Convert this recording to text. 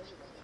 ajudar.